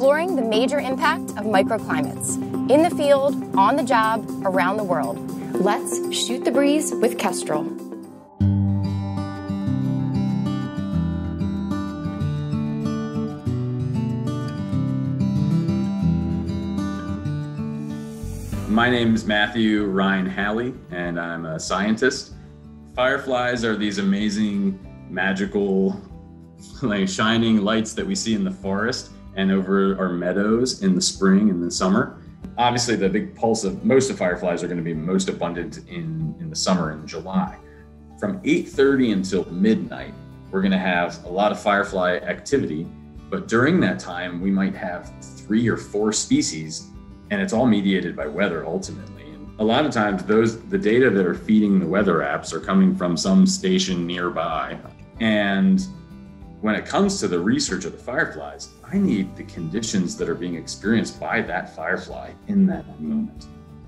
exploring the major impact of microclimates in the field, on the job, around the world. Let's shoot the breeze with Kestrel. My name is Matthew Ryan Halley, and I'm a scientist. Fireflies are these amazing, magical, like shining lights that we see in the forest and over our meadows in the spring and the summer. Obviously, the big pulse of most of fireflies are going to be most abundant in, in the summer in July. From 8:30 until midnight, we're going to have a lot of firefly activity, but during that time, we might have three or four species and it's all mediated by weather ultimately. And a lot of times, those the data that are feeding the weather apps are coming from some station nearby. And when it comes to the research of the fireflies, I need the conditions that are being experienced by that firefly in that moment.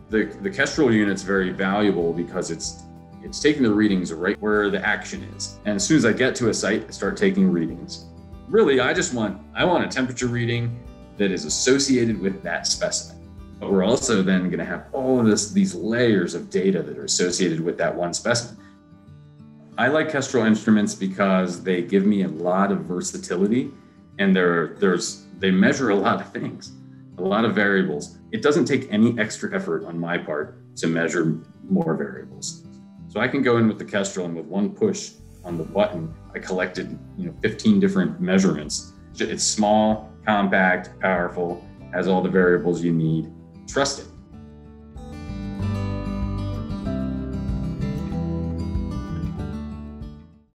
The, the Kestrel unit's very valuable because it's it's taking the readings right where the action is. And as soon as I get to a site, I start taking readings. Really, I just want I want a temperature reading that is associated with that specimen. But we're also then going to have all of this, these layers of data that are associated with that one specimen. I like Kestrel instruments because they give me a lot of versatility and they're, there's, they measure a lot of things, a lot of variables. It doesn't take any extra effort on my part to measure more variables. So I can go in with the Kestrel and with one push on the button, I collected you know 15 different measurements. It's small, compact, powerful, has all the variables you need trust it.